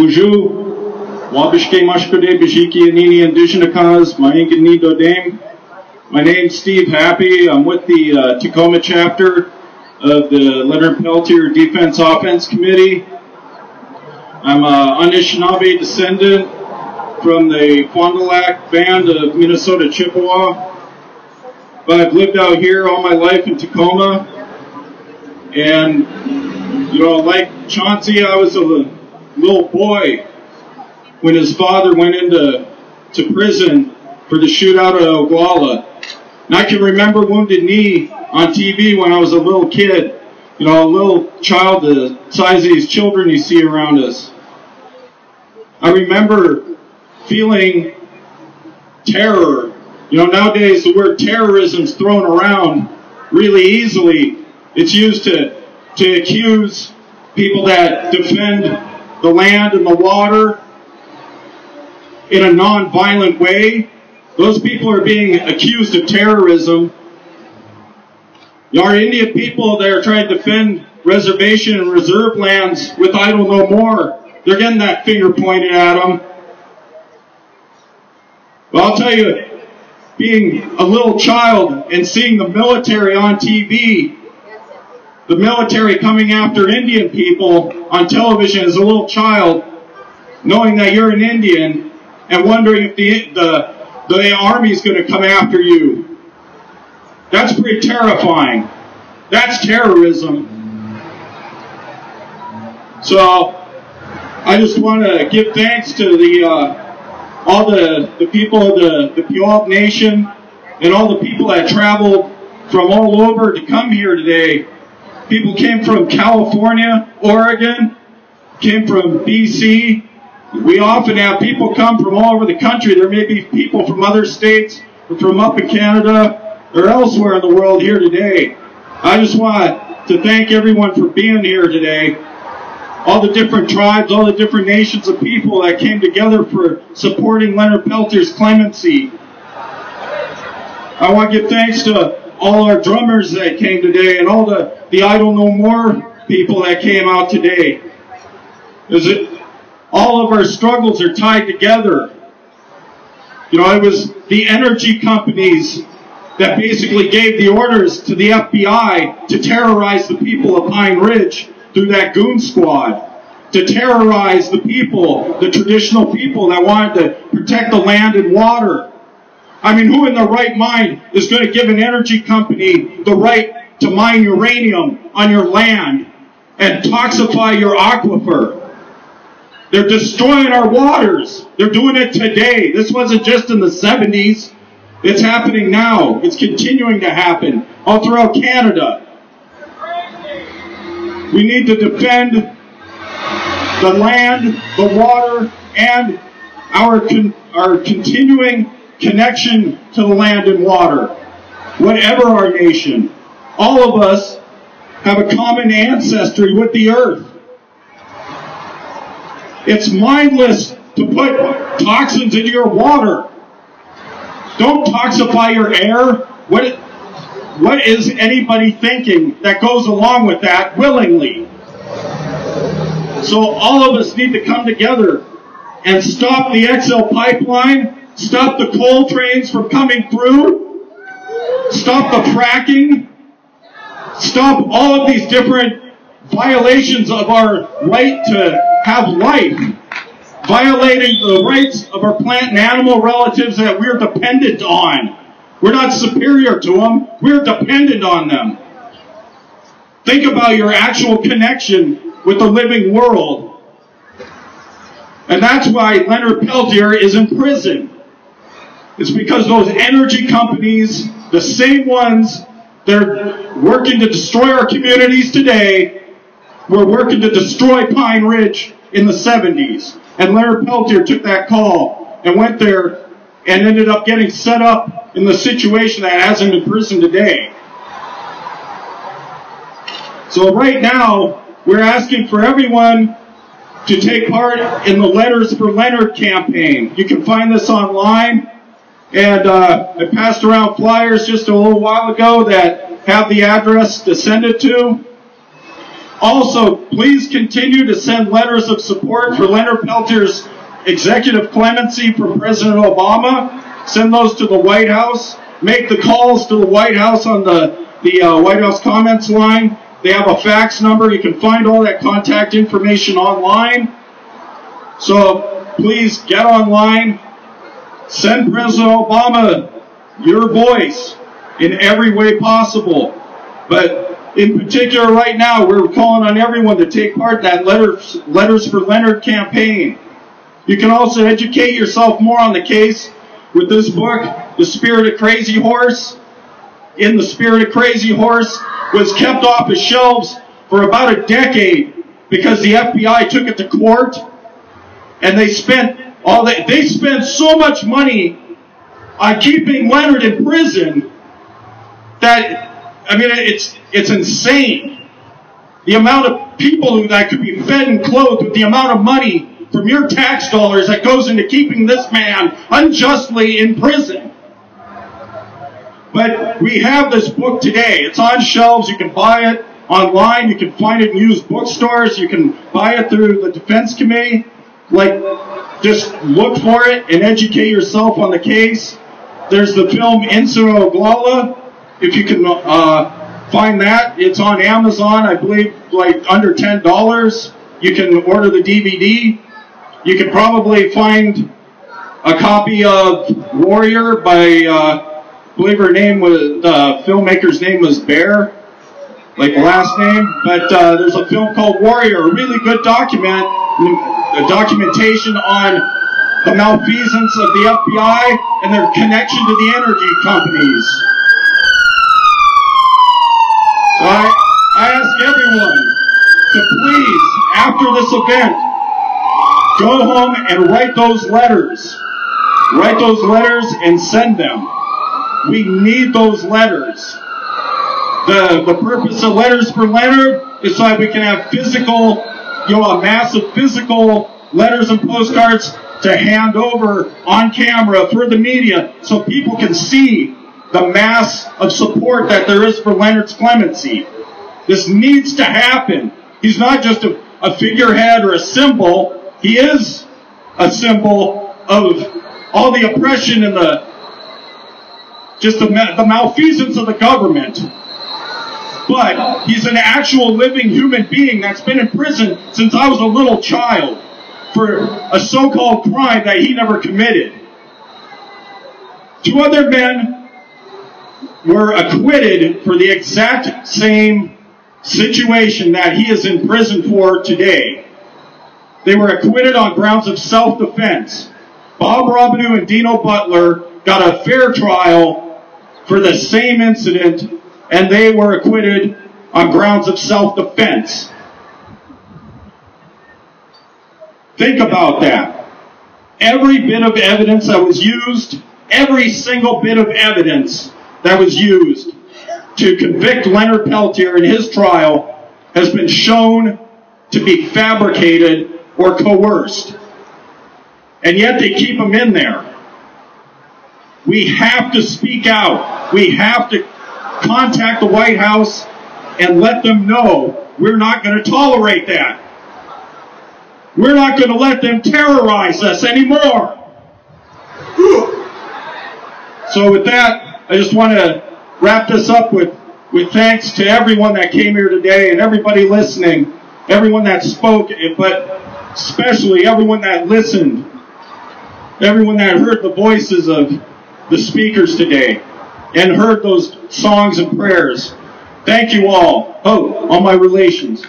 Kuju, Wabishke Mashkode Bishiki Anini Dodame. My name's Steve Hapy. I'm with the uh, Tacoma chapter of the Leonard Peltier Defense Offense Committee. I'm a Anishinaabe descendant from the Fond du Lac band of Minnesota Chippewa. But I've lived out here all my life in Tacoma. And, you know, like Chauncey, I was a little boy when his father went into to prison for the shootout at Oglala. And I can remember Wounded Knee on TV when I was a little kid. You know, a little child the size of these children you see around us. I remember feeling terror. You know, nowadays the word terrorism is thrown around really easily. It's used to, to accuse people that defend the land and the water in a non-violent way. Those people are being accused of terrorism. Our Indian people that are trying to defend reservation and reserve lands with idle no more, they're getting that finger pointed at them. But I'll tell you, being a little child and seeing the military on TV, the military coming after Indian people on television as a little child, knowing that you're an Indian and wondering if the, the, the army's going to come after you. That's pretty terrifying. That's terrorism. So, I just want to give thanks to the uh, all the, the people of the, the Puyallup Nation and all the people that traveled from all over to come here today. People came from California, Oregon, came from BC. We often have people come from all over the country. There may be people from other states or from up in Canada or elsewhere in the world here today. I just want to thank everyone for being here today all the different tribes, all the different nations of people that came together for supporting Leonard Peltier's clemency. I want to give thanks to all our drummers that came today and all the, the Idle No More people that came out today. Is it, all of our struggles are tied together. You know, it was the energy companies that basically gave the orders to the FBI to terrorize the people of Pine Ridge through that goon squad to terrorize the people, the traditional people that wanted to protect the land and water. I mean, who in their right mind is going to give an energy company the right to mine uranium on your land and toxify your aquifer? They're destroying our waters. They're doing it today. This wasn't just in the 70s. It's happening now. It's continuing to happen all throughout Canada. We need to defend the land, the water, and our, con our continuing connection to the land and water. Whatever our nation, all of us have a common ancestry with the earth. It's mindless to put toxins into your water. Don't toxify your air. What, what is anybody thinking that goes along with that willingly? So all of us need to come together and stop the XL pipeline, stop the coal trains from coming through, stop the fracking, stop all of these different violations of our right to have life, violating the rights of our plant and animal relatives that we're dependent on. We're not superior to them, we're dependent on them. Think about your actual connection with the living world. And that's why Leonard Peltier is in prison. It's because those energy companies, the same ones that are working to destroy our communities today, were working to destroy Pine Ridge in the 70s. And Leonard Peltier took that call and went there and ended up getting set up in the situation that has him in prison today. So right now, we're asking for everyone to take part in the Letters for Leonard campaign. You can find this online. And uh, I passed around flyers just a little while ago that have the address to send it to. Also, please continue to send letters of support for Leonard Peltier's executive clemency from President Obama. Send those to the White House. Make the calls to the White House on the, the uh, White House comments line. They have a fax number. You can find all that contact information online. So please get online. Send President Obama your voice in every way possible. But in particular, right now, we're calling on everyone to take part in that Letters, Letters for Leonard campaign. You can also educate yourself more on the case with this book, The Spirit of Crazy Horse. In The Spirit of Crazy Horse was kept off the shelves for about a decade because the FBI took it to court and they spent all they, they spent so much money on keeping Leonard in prison that I mean, it's, it's insane. The amount of people that could be fed and clothed with the amount of money from your tax dollars that goes into keeping this man unjustly in prison. But we have this book today. It's on shelves. You can buy it online. You can find it in used bookstores. You can buy it through the Defense Committee. Like, just look for it and educate yourself on the case. There's the film Incident Oglala if you can uh, find that, it's on Amazon, I believe, like under ten dollars. You can order the DVD. You can probably find a copy of Warrior by, uh, I believe her name was the filmmaker's name was Bear, like last name. But uh, there's a film called Warrior, a really good document, a documentation on the malfeasance of the FBI and their connection to the energy companies. So I, I ask everyone to please, after this event, go home and write those letters. Write those letters and send them. We need those letters. The, the purpose of Letters for Leonard is so that we can have physical, you know, a massive physical letters and postcards to hand over on camera for the media so people can see the mass of support that there is for Leonard's clemency. This needs to happen. He's not just a, a figurehead or a symbol. He is a symbol of all the oppression and the just the, the malfeasance of the government. But he's an actual living human being that's been in prison since I was a little child for a so-called crime that he never committed. Two other men were acquitted for the exact same situation that he is in prison for today. They were acquitted on grounds of self-defense. Bob Robideau and Dino Butler got a fair trial for the same incident, and they were acquitted on grounds of self-defense. Think about that. Every bit of evidence that was used, every single bit of evidence that was used to convict Leonard Peltier in his trial has been shown to be fabricated or coerced. And yet they keep him in there. We have to speak out. We have to contact the White House and let them know we're not going to tolerate that. We're not going to let them terrorize us anymore. So with that, I just want to wrap this up with, with thanks to everyone that came here today and everybody listening, everyone that spoke, but especially everyone that listened, everyone that heard the voices of the speakers today and heard those songs and prayers. Thank you all. Oh, all my relations.